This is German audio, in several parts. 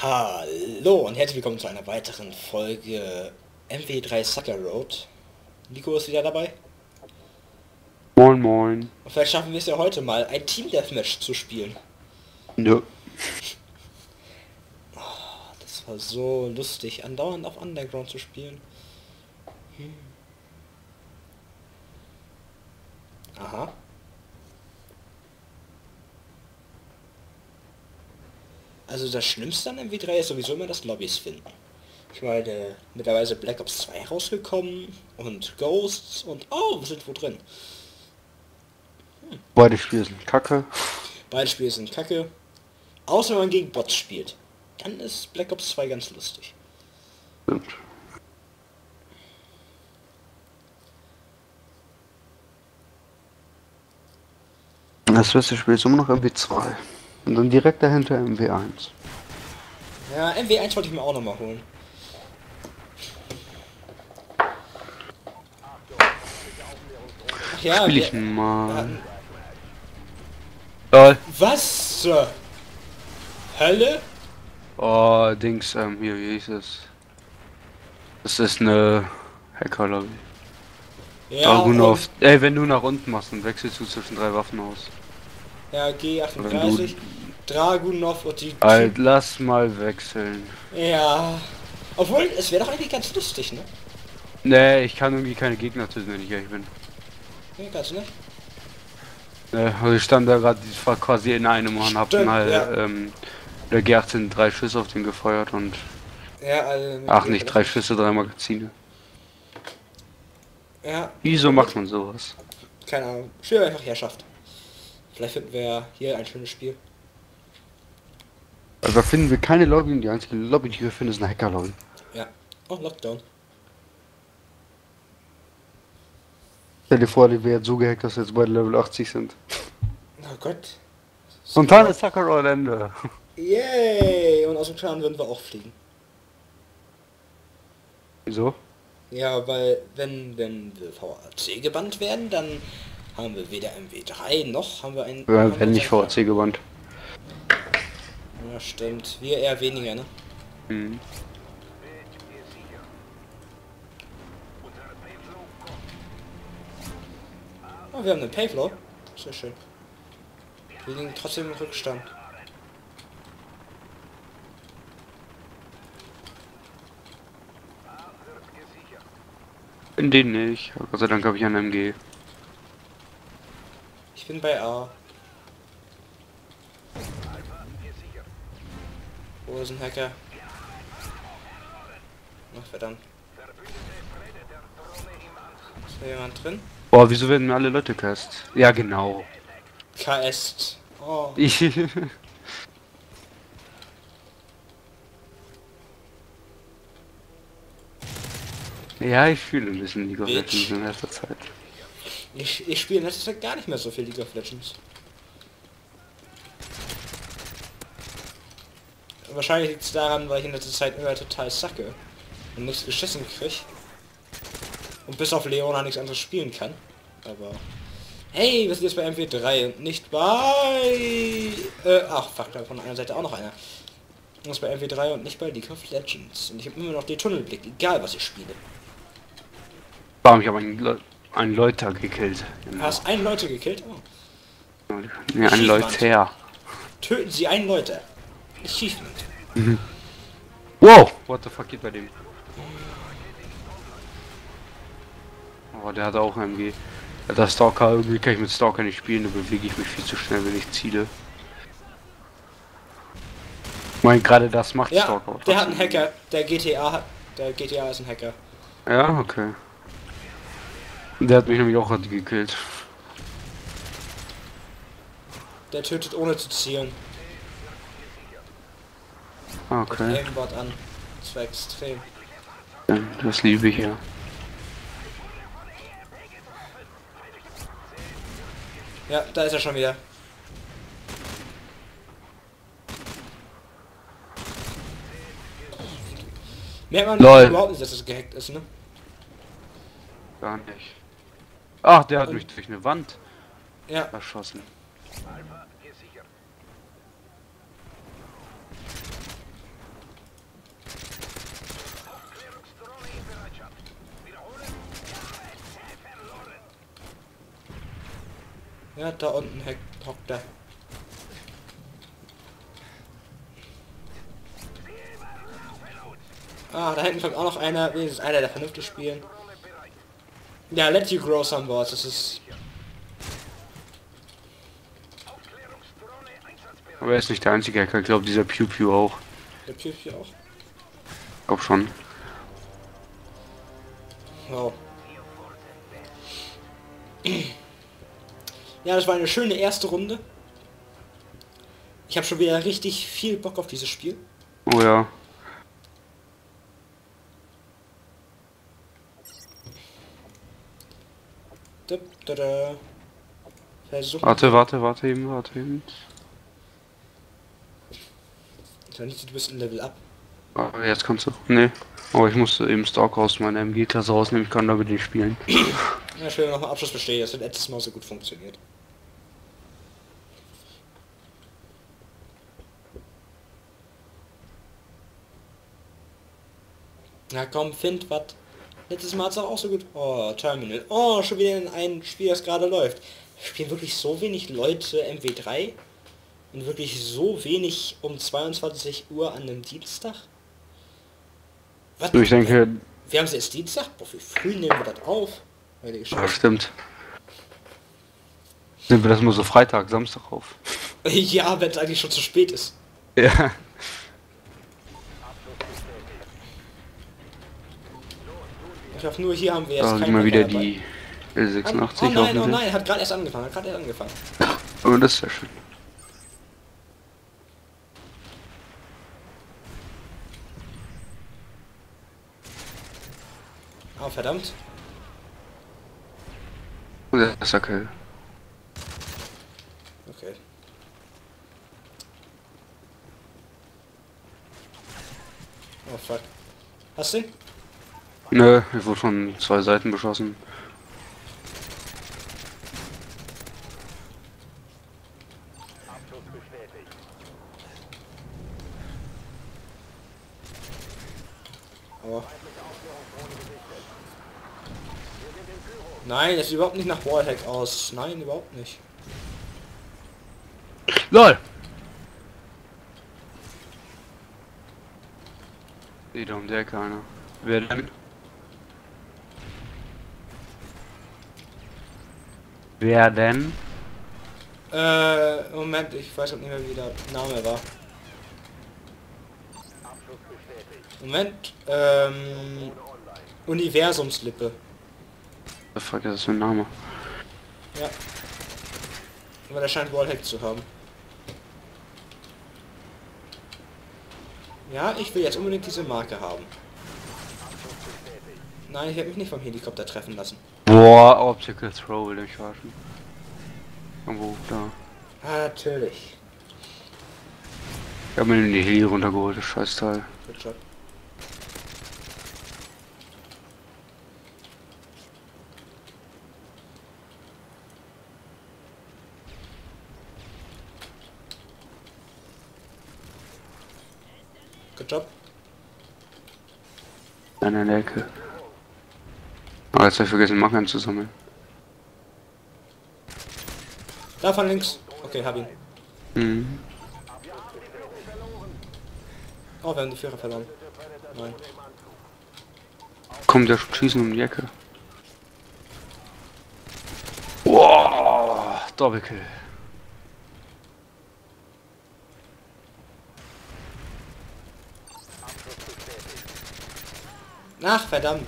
Hallo und herzlich willkommen zu einer weiteren Folge MW3 Sucker Road. Nico ist wieder dabei. Moin moin. Und vielleicht schaffen wir es ja heute mal, ein Team Deathmatch zu spielen. Nö. Oh, das war so lustig, andauernd auf Underground zu spielen. Hm. Aha. Also das Schlimmste an MW3 ist sowieso immer das Lobbys finden. Ich meine, mittlerweile Black Ops 2 rausgekommen und Ghosts und oh, wir sind wo drin. Beide Spiele sind kacke. Beide Spiele sind kacke. Außer wenn man gegen Bots spielt. Dann ist Black Ops 2 ganz lustig. Stimmt. Das beste Spiel ist immer noch MW2. Und dann direkt dahinter MW1. Ja, MW1 wollte ich mir auch noch mal holen. Ach ja, Spiel wir- ich mal. Lol. Was zur Hölle? Oh, Dings, ähm, hier, wie hieß es? Das ist eine Hacker-Lobby. Ja, Dragunov. Ey, wenn du nach unten machst, dann wechselst du zwischen drei Waffen aus. ja Wenn G38, Dragunov und die... Alt, lass mal wechseln. Ja. Obwohl, es wäre doch eigentlich ganz lustig, ne? Nee, ich kann irgendwie keine Gegner töten, wenn ich ehrlich bin. Nee, ganz nicht. Ne, also ich stand da gerade, ich war quasi in einem und hab Stimmt, halt, ja. ähm, der G18 drei Schüsse auf den gefeuert und, Ja, also... ach nicht, drei Schüsse, drei Magazine. Ja, Wieso macht man sowas? keine Ahnung. Spielen wir einfach Herrschaft. Vielleicht finden wir hier ein schönes Spiel. Also da finden wir keine Lobby und die einzige Lobby, die wir finden, ist eine Hacker-Lobby. Ja. Oh, Lockdown. Stell dir vor, die jetzt so gehackt, dass wir jetzt beide Level 80 sind. Oh Gott. Dann ist Hacker Roll Ende. Yay! Und aus dem Clan würden wir auch fliegen. Wieso? Ja, weil wenn, wenn wir VAC gebannt werden, dann haben wir weder MW3 noch haben wir ein... Wir werden nicht VAC gewandt. Ja, stimmt. Wir eher weniger, ne? Mhm. Oh, wir haben einen Payflow. Sehr schön. Wir liegen trotzdem im Rückstand. In den nicht. Gott sei Dank habe ich einen MG. Ich bin bei A. Wo ist ein Hacker? Ach verdammt. Ist da jemand drin? Boah, wieso werden mir alle Leute cast? Ja, genau. KS. Oh. Ich. ja, ich fühle ein bisschen League of. Legends in letzter Zeit. Ich, ich spiele in letzter Zeit gar nicht mehr so viel League of Legends. Wahrscheinlich liegt es daran, weil ich in letzter Zeit immer total sacke und nichts geschissen krieg. Und bis auf Leona nichts anderes spielen kann. Aber... Hey, wir sind jetzt bei MW3 und nicht bei... Äh, ach, fuck, da von einer Seite auch noch einer. Das ist bei MW3 und nicht bei League of Legends. Und ich habe immer noch den Tunnelblick, egal was ich spiele. Bam, ich habe einen, Le einen Leuter gekillt. Genau. Hast einen Leute gekillt? Oh. Ja, einen Leuter. Töten Sie einen Leute. Achievement. Wow! What the fuck geht bei dem? Oh, der hat auch ein MG. Der Stalker, irgendwie kann ich mit Stalker nicht spielen, da bewege ich mich viel zu schnell, wenn ich ziele. Ich meine, gerade das macht Ja, Stalker. auch der hat einen. Hacker. Der GTA hat. Der GTA ist ein Hacker. Ja, okay. Der hat mich nämlich auch gerade gekillt. Der tötet ohne zu zielen. Ah, Okay, Aimbot an. Das war extrem. das liebe ich ja. Ja, da ist er schon wieder. Merkt man Lol. überhaupt nicht, dass es gehackt ist, ne? Gar nicht. Ach, der hat mich durch eine Wand Ja, Ja, da unten hockt er. Ah, da hinten kommt auch noch einer, wenigstens einer, der vernünftig spielen. Ja, let you grow some balls, das ist... Aber er ist nicht der einzige Hacker. Ich glaube, dieser Pew Pew auch. Der Piep hier auch. Ich glaube schon. Wow. Ja, das war eine schöne erste Runde. Ich habe schon wieder richtig viel Bock auf dieses Spiel. Oh ja. Versuchen. Warte, warte, warte eben, warte eben. Du bist ein Level up. Ah, jetzt kannst du. Nee. Aber ich musste eben Stalker aus meiner MG-Klasse rausnehmen. Ich kann damit nicht spielen. Ja, ich will noch mal Abschluss bestehen. Das hat letztes Mal so gut funktioniert. Na komm, find was. Letztes Mal hat es auch so gut. Oh, Terminal. Oh, schon wieder in ein Spiel, das gerade läuft. Spielen wirklich so wenig Leute MW3? Und wirklich so wenig um 22 Uhr an einem Dienstag? Was? Ich denke, Wir haben es jetzt Dienstag? Boah, wie früh nehmen wir das auf? Ja, stimmt. Nehmen wir das nur so Freitag, Samstag auf. Ja, wenn es eigentlich schon zu spät ist. Ja. Ich hoffe nur, hier haben wir jetzt Da man wieder dabei. die Oh, L86 oh nein, oh nein, hat gerade erst angefangen, hat gerade erst angefangen. Aber das ist ja schön. Oh, verdammt. Und der ist okay. Okay. Oh fuck. Hast du ihn? Nö, ich wurde von zwei Seiten beschossen. Aber. Nein, das sieht überhaupt nicht nach Wallhack aus. Nein, überhaupt nicht. LOL! Wieder um der keiner. Wer denn? Wer denn? Äh, Moment, ich weiß auch nicht mehr, wie der Name war. Moment, ähm, Universumslippe. Was fuck ist das für ein Name? Ja. Aber der scheint Wallhack zu haben. Ja, ich will jetzt unbedingt diese Marke haben. Nein, ich werde mich nicht vom Helikopter treffen lassen. Boah, Optical Throw will mich verarschen. Irgendwo da. Ah, natürlich. Ich hab mir den Heli runtergeholt, das Scheißteil. Good job. Good job. In der Ecke. Hab ich vergessen, Machen zu sammeln. Da von links. Okay, hab ihn. Mhm. Oh, wir haben die Führer verloren. Nein. Kommt der schießen um die Ecke. Wow, Doppelkill. Ach, verdammt.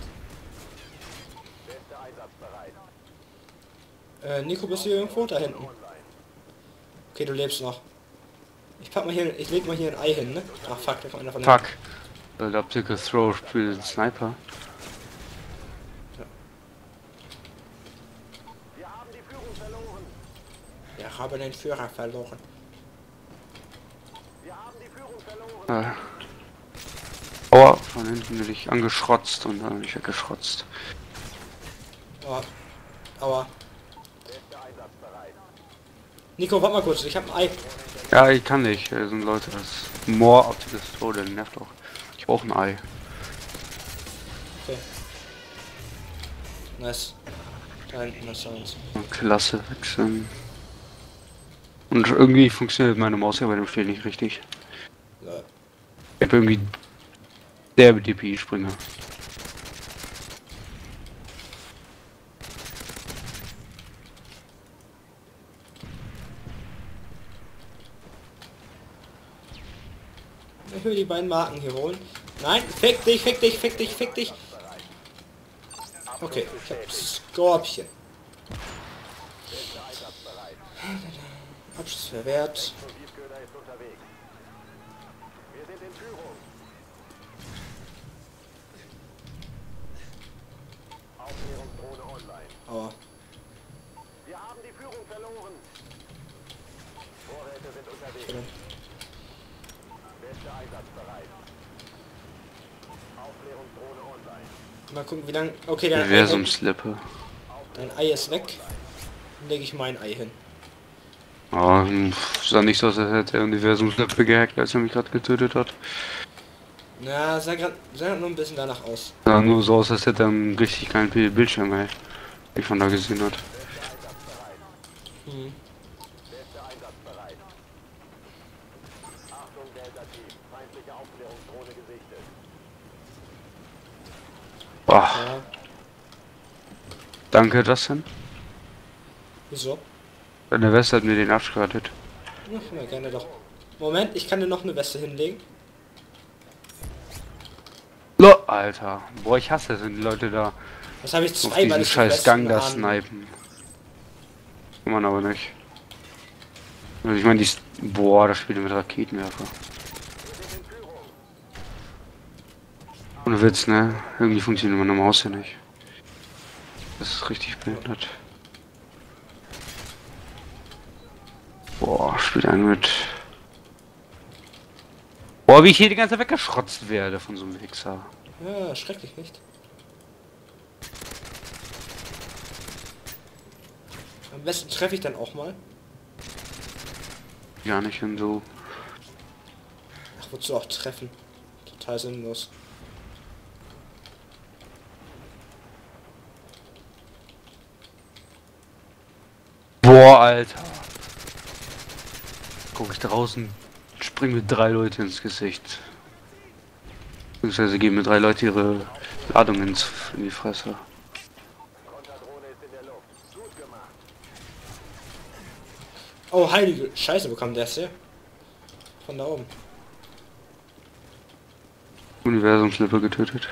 Äh, Nico, bist du hier irgendwo? Da hinten. Okay, du lebst noch. Ich pack mal hier, ich leg mal hier ein Ei hin, ne? Ach fuck, da kommt einer von Fuck. Äh, Der Optical Throw spielt den Sniper. Wir haben den Führer verloren. Äh. Aua, von hinten bin ich angeschrotzt und dann bin ich weggeschrotzt. Aua. Aua. Nico, warte mal kurz, ich hab ein Ei. Ja, ich kann nicht. Hier sind Leute, das More Optical Throw, der nervt auch. Ich brauche ein Ei. Okay. Nice. Da hinten ist uns. Klasse wechseln. Und irgendwie funktioniert meine Maus ja bei dem Spiel nicht richtig. Ja. Ich hab irgendwie derbe DPI-Sprünge. Ich will die beiden Marken hier holen. Nein, fick dich, fick dich, fick dich, fick dich. Okay, ich hab Skorpion. Abschluss verwehrt. Aua. Wir haben die Führung verloren. Vorräte sind unterwegs. Verdammt. Beste einsatzbereit. Aufklärungsdrohne online. Mal gucken, wie lang. Okay, dein Ei, Universumslippe. dein Ei ist weg. Dann lege ich mein Ei hin. Ja, hm, sah nicht so aus, als hätte er Universumslippe gehackt, als er mich gerade getötet hat. Na, sah grad nur ein bisschen danach aus. Sah nur so aus, als hätte er einen richtig kleinen Bildschirm, ey. Wie von da gesehen hat. Hm. Achtung, Delta-Team. Feindliche Aufklärungsdrohne gesichtet. Boah, Ja. danke, Justin. Wieso? Deine Weste hat mir den Arsch gerettet. Ja, na, gerne doch. Moment, ich kann dir noch eine Weste hinlegen. Lo, Alter. Boah, ich hasse es, wenn die Leute da Das habe ich auf zweimal diesen scheiß Gang da snipen. Kann man aber nicht. Also ich meine, die... ist- Boah, das spielt mit Raketenwerfer. Ohne Witz, ne? Irgendwie funktioniert meine Maus ja nicht. Das ist richtig behindert. Boah, spielt einen mit... Boah, wie ich hier die ganze Zeit weggeschrotzt werde von so einem Wichser. Ja, schrecklich nicht. Am besten treffe ich dann auch mal. Gar nicht in so... Ach, wozu auch treffen? Total sinnlos. Boah, Alter. Guck ich draußen, springen mir drei Leute ins Gesicht. Beziehungsweise geben mir drei Leute ihre Ladung ins, in die Fresse. Oh, heilige Scheiße, wo kam der her? Von da oben. Universumslippe getötet.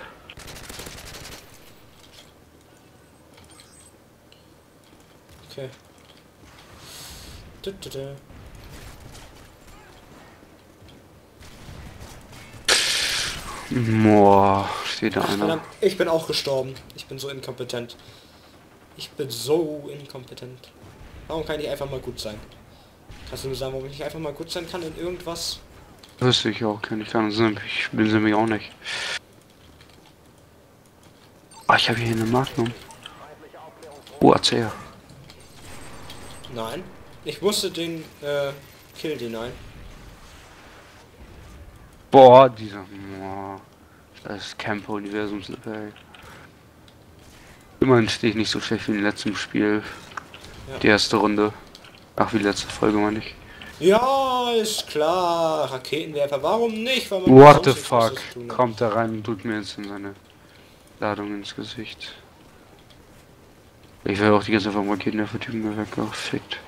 Okay. Boah, steht da einer. Verdammt, ich bin auch gestorben. Ich bin so inkompetent. Ich bin so inkompetent. Warum kann ich einfach mal gut sein? Kannst du mir sagen, warum ich nicht einfach mal gut sein kann in irgendwas? Wüsste ich auch, kenn ich kann ich bin sie auch nicht. Ah, ich habe hier eine Magnum. UAC. Nein. Ich musste den äh, Kill denyen. Boah, dieser. Boah. Das Camper Universumslippe, ey. Immerhin stehe ich nicht so schlecht wie im letzten Spiel. Ja. Die erste Runde. Ach, wie letzte Folge meine ich. Ja, ist klar. Raketenwerfer, warum nicht? What the fuck? Kommt da rein und tut mir jetzt in seine Ladung ins Gesicht. Ich werde auch die ganze Zeit vom Raketenwerfer-Typen weggefickt.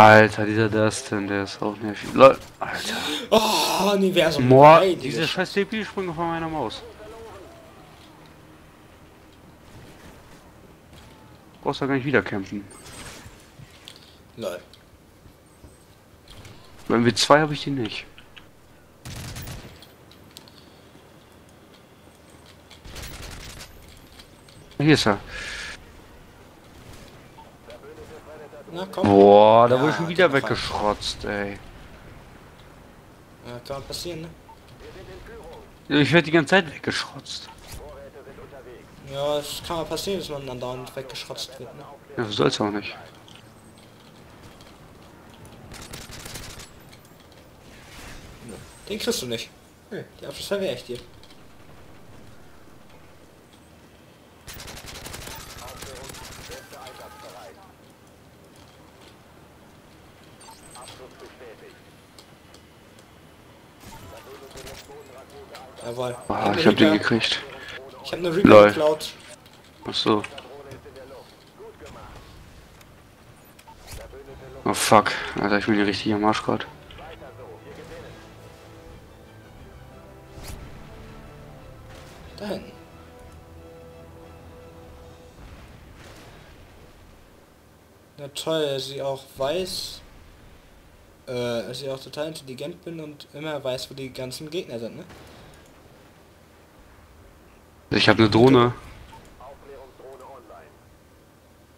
Alter, dieser Dustin, der ist auch nervig. Lol, Alter. Oh, Universum. Heilige diese scheiß TP-Sprünge von meiner Maus. Brauchst du gar nicht wieder kämpfen. Lol. Beim W2 habe ich die nicht. Hier ist er. Na komm. Boah, da Ja, wurde schon wieder weggeschrotzt, ey. Ja, kann mal passieren, ne? Ich werde die ganze Zeit weggeschrotzt. Ja, es kann mal passieren, dass man dann dauernd weggeschrotzt wird, ne? Ja, so soll's auch nicht. Den kriegst du nicht. Nee, die Abschluss verwehr ich dir. Jawohl. Ah, hab ich hab den gekriegt. Ich habe eine Reaper geklaut. Ach so. Oh fuck, Alter, ich bin hier richtig am Arsch grad. Da hinten. Na toll, dass sie auch weiß, äh, dass ich auch total intelligent bin und immer weiß, wo die ganzen Gegner sind, ne? Ich habe eine Drohne.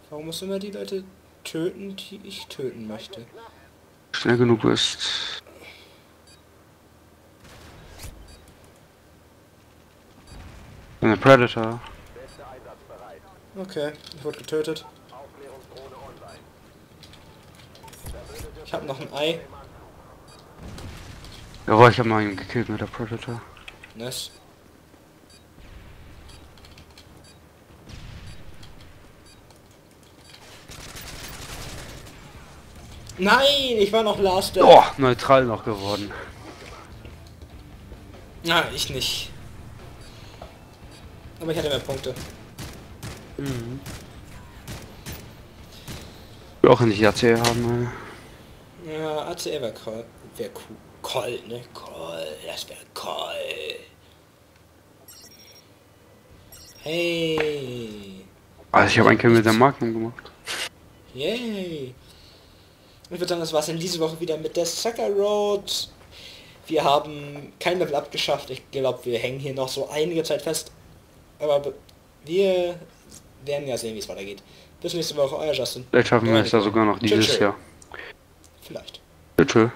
Warum muss immer die Leute töten, die ich töten möchte? Schnell genug bist. Eine Predator. Okay, ich wurde getötet. Ich habe noch ein Ei. Jawohl, ich habe mal ihn gekillt mit der Predator. Nice. Nein, ich war noch Last. Oh, neutral noch geworden. Na, ich nicht. Aber ich hatte mehr Punkte. Ich will auch nicht AC haben, ey. Ja, ACR wäre cool. Wäre cool. Ne? Cool. Das wäre cool. Hey. Also ich habe einen Kill mit der Magnum gemacht. Yay. Ich würde sagen, das war's in dieser Woche wieder mit der Sucker Road. Wir haben kein Level abgeschafft. Ich glaube, wir hängen hier noch so einige Zeit fest. Aber be- wir werden ja sehen, wie es weitergeht. Bis nächste Woche, euer Justin. Vielleicht schaffen wir es ja sogar noch dieses tschüss. Jahr. Vielleicht. Tschüss.